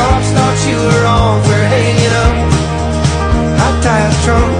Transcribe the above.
cops thought you were wrong for hanging up. I tie a trunk